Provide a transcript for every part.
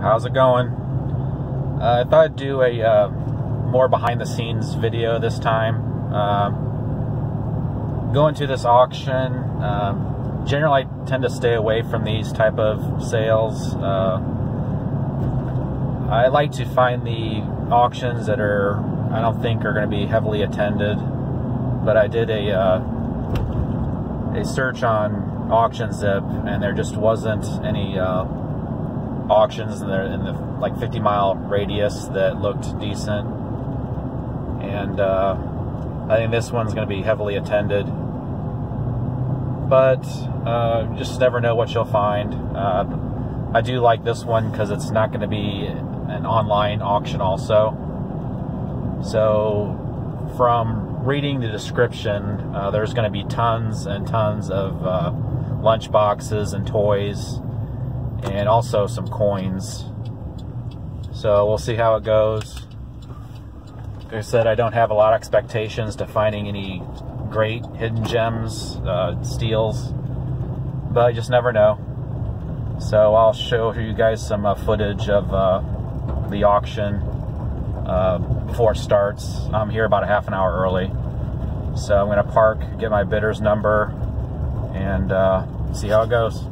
how's it going? Uh, I thought I'd do a uh, more behind the scenes video this time. Um, going to this auction, um, generally I tend to stay away from these type of sales. Uh, I like to find the auctions that are I don't think are going to be heavily attended, but I did a uh, a search on AuctionZip and there just wasn't any uh, auctions in the, in the like 50 mile radius that looked decent. And uh, I think this one's going to be heavily attended. But uh, just never know what you'll find. Uh, I do like this one because it's not going to be an online auction, also. So, from reading the description, uh, there's going to be tons and tons of uh, lunch boxes and toys and also some coins. So we'll see how it goes. Like I said, I don't have a lot of expectations to finding any great hidden gems, uh, steals, but I just never know. So I'll show you guys some uh, footage of uh, the auction uh, before it starts. I'm here about a half an hour early. So I'm going to park, get my bidder's number, and uh, see how it goes.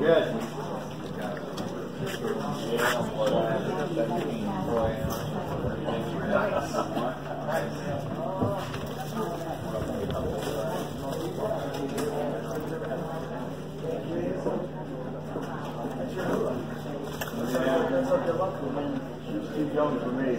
Good. She's too young for me.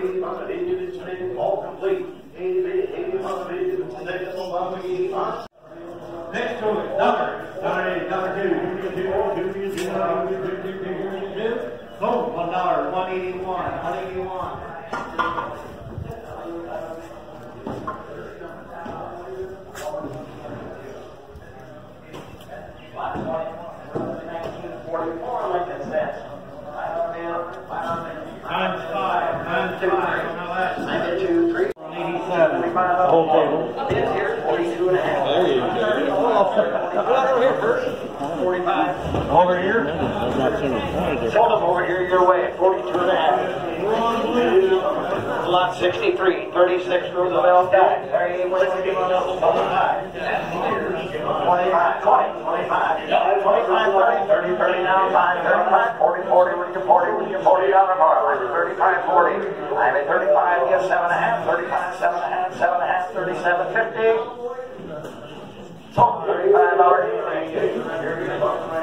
To it, number, number eight, number two, two, two, two, two, two, two, two, two, two, two. Boom, one dollar, one eighty-one, one eighty-one. Over here? Hold them over here your way, 42 and a half. Lot 63, 36 Roosevelt Guide. There you went. Twenty five. Twenty five. Twenty five. Twenty five. 30, 30, 39, 5, 35, 40, 40, with your 40, with your 40 dollar bar, 35, 40. I'm at 35, give 7 and a half, 35, 7 and a half, 7 and a half, 37, 50. So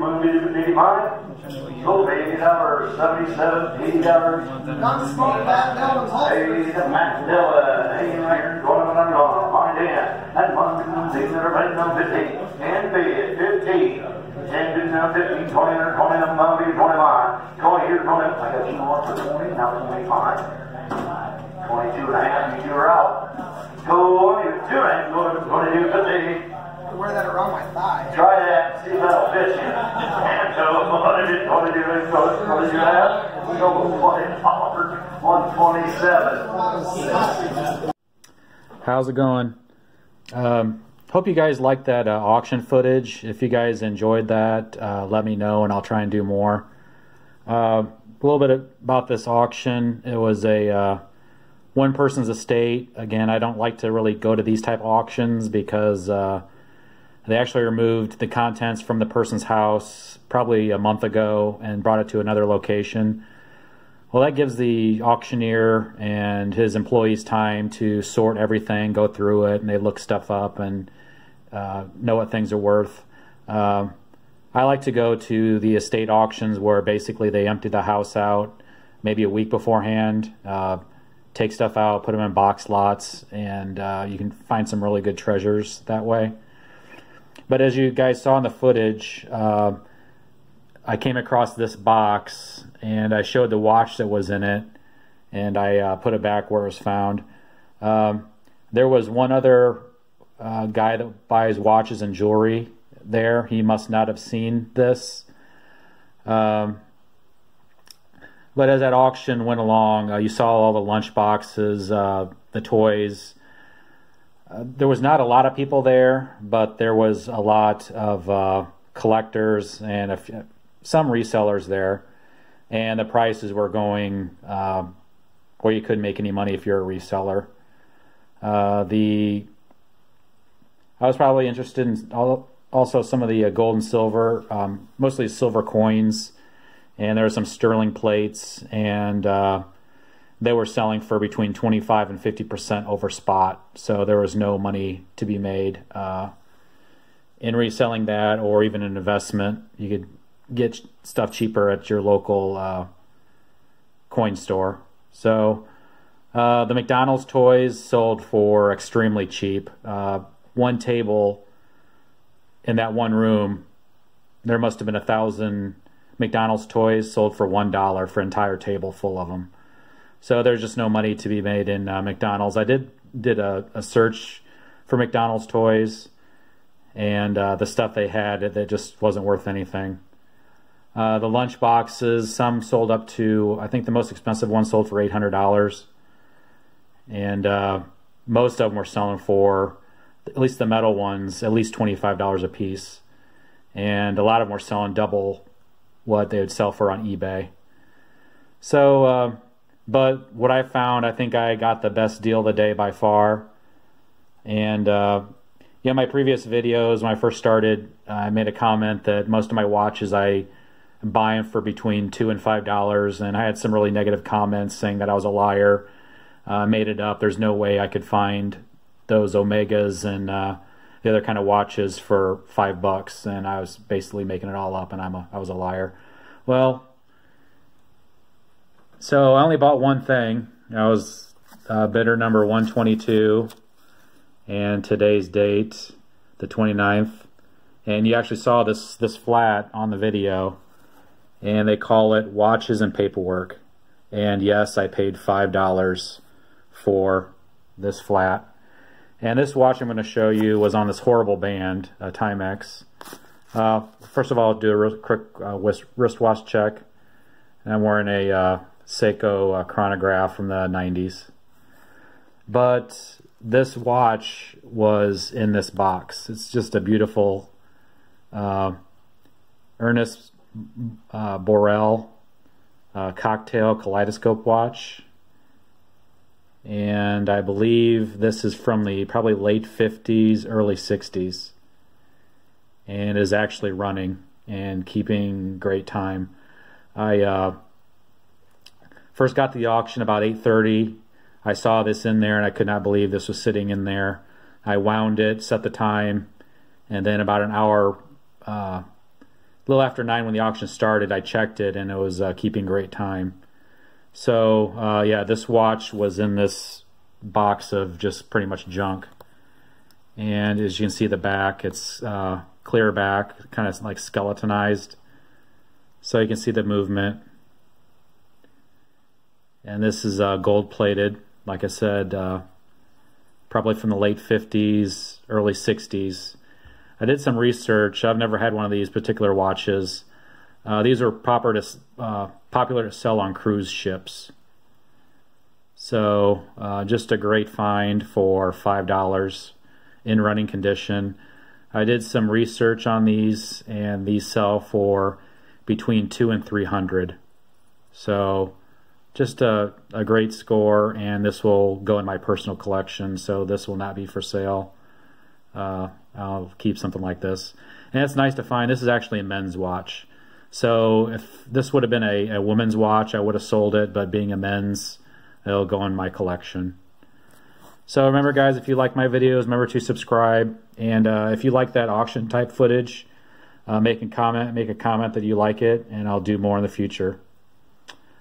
155. Sold 77, 80 dollars. Non-smoke Matt Dillon's whole. Hey, Matt Dillon, hey, Mayor, going on and on. Find in at one, these that are betting on 15, and B at 15. 10, 15, 15, 20, 20, 20, 21, 20 here, 20, I got two more for 20, now 25, 22 and a half, you're out. Go on, you're two and a half, go Wear that around my thigh. Try that, have? We go with one twenty-seven. How's it going? Um, hope you guys liked that uh, auction footage. If you guys enjoyed that, uh, let me know and I'll try and do more. Uh, a little bit about this auction. It was a uh, one person's estate. Again, I don't like to really go to these type auctions because uh, they actually removed the contents from the person's house probably a month ago and brought it to another location. Well, that gives the auctioneer and his employees time to sort everything, go through it, and they look stuff up and uh, know what things are worth. Uh, I like to go to the estate auctions where basically they empty the house out maybe a week beforehand, uh, take stuff out, put them in box lots, and uh, you can find some really good treasures that way. But as you guys saw in the footage, uh, I came across this box and I showed the watch that was in it and I uh, put it back where it was found. Um, there was one other uh, guy that buys watches and jewelry there. He must not have seen this. Um, but as that auction went along, uh, you saw all the lunch boxes, uh, the toys. Uh, there was not a lot of people there, but there was a lot of uh, collectors and a f- some resellers there, and the prices were going um, where you couldn't make any money if you're a reseller. Uh, the I was probably interested in al- also some of the uh, gold and silver, um, mostly silver coins, and there were some sterling plates, and uh, they were selling for between 25 and 50 percent over spot, so there was no money to be made uh, in reselling that, or even an investment. You could get stuff cheaper at your local uh, coin store. So uh, the McDonald's toys sold for extremely cheap. Uh, one table in that one room, there must have been a thousand McDonald's toys sold for one dollar for an entire table full of them. So there's just no money to be made in uh, McDonald's. I did did a, a, search for McDonald's toys, and uh, the stuff they had that just wasn't worth anything. Uh, the lunch boxes, some sold up to, I think the most expensive one sold for eight hundred dollars, and uh, most of them were selling for, at least the metal ones, at least twenty five dollars a piece, and a lot of them were selling double what they would sell for on eBay. So uh, but what I found, I think I got the best deal of the day by far. And uh, yeah, my previous videos when I first started, uh, I made a comment that most of my watches I buy them for between two and five dollars, and I had some really negative comments saying that I was a liar, uh, made it up. There's no way I could find those Omegas and uh, the other kind of watches for five bucks, and I was basically making it all up, and I'm a, I was a liar. Well, so I only bought one thing. I was uh, bidder number 122, and today's date, the 29th. And you actually saw this this flat on the video, and they call it watches and paperwork. And yes, I paid five dollars for this flat. And this watch I'm going to show you was on this horrible band, a Timex. Uh, first of all, do a real quick uh, wristwatch check. And I'm wearing a uh, Seiko uh, chronograph from the 90s. But this watch was in this box. It's just a beautiful uh, Ernest uh, Borel uh, cocktail kaleidoscope watch. And I believe this is from the probably late 50s, early 60s. And is actually running and keeping great time. I uh, first got the auction about 8.30. I saw this in there and I could not believe this was sitting in there. I wound it, set the time, and then about an hour, uh, a little after 9 when the auction started, I checked it and it was uh, keeping great time. So uh, yeah, this watch was in this box of just pretty much junk. And as you can see the back, it's uh, clear back, kind of like skeletonized. So you can see the movement. And this is uh, gold plated, like I said, uh, probably from the late 50s, early 60s. I did some research. I've never had one of these particular watches. Uh, these are proper to, uh, popular to sell on cruise ships. So uh, just a great find for $5 in running condition. I did some research on these and these sell for between two and 300. So just a, a great score and this will go in my personal collection. So this will not be for sale. Uh, I'll keep something like this. And it's nice to find. This is actually a men's watch. So if this would have been a, a woman's watch, I would have sold it, but being a men's, it'll go in my collection. So remember guys, if you like my videos, remember to subscribe. And uh, if you like that auction type footage, uh, make a comment, make a comment that you like it, and I'll do more in the future.